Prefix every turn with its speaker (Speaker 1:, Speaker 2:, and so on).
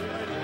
Speaker 1: Ladies.